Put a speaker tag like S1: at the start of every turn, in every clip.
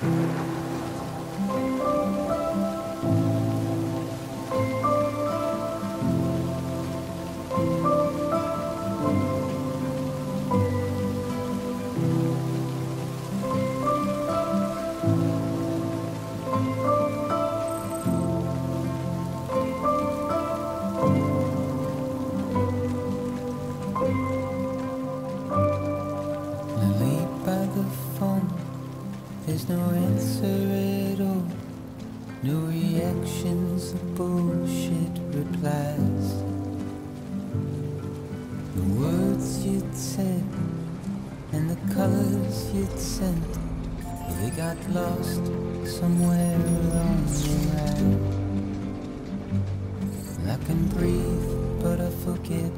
S1: thank mm-hmm. you There's no answer at all. No reactions or bullshit replies. The words you'd said and the colors you'd sent, they got lost somewhere along the ride. I can breathe, but I forget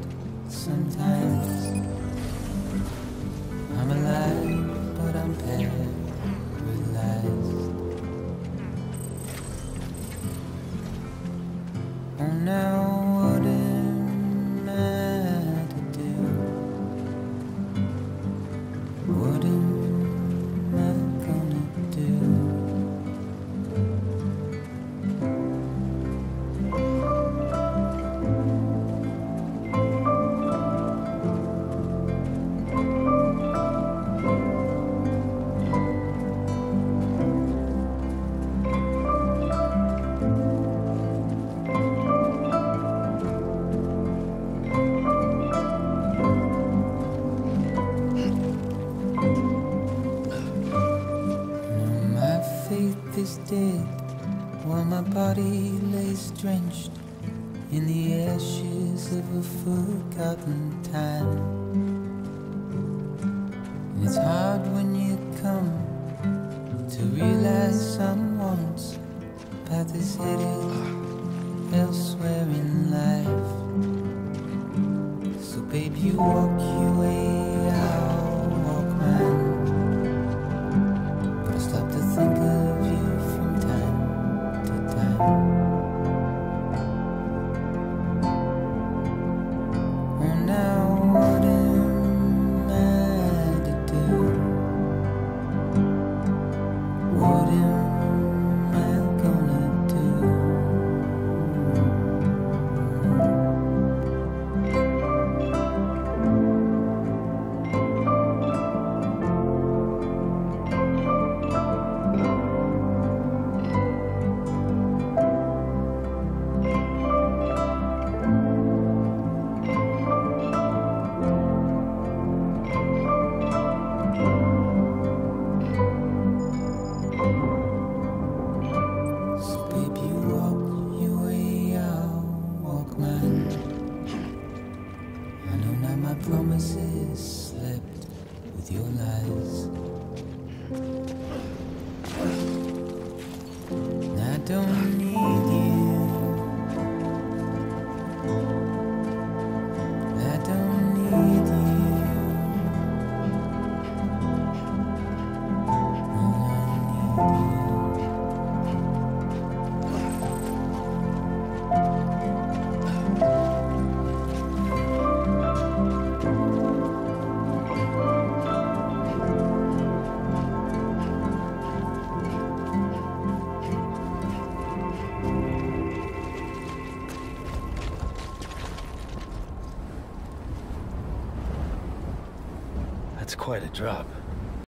S1: sometimes. no while my body lays drenched in the ashes of a forgotten time. And it's hard when you come to realize someone's path is headed elsewhere in life. So, babe, you walk. wouldn't kisses slept with your lies. And I don't
S2: It's quite a drop.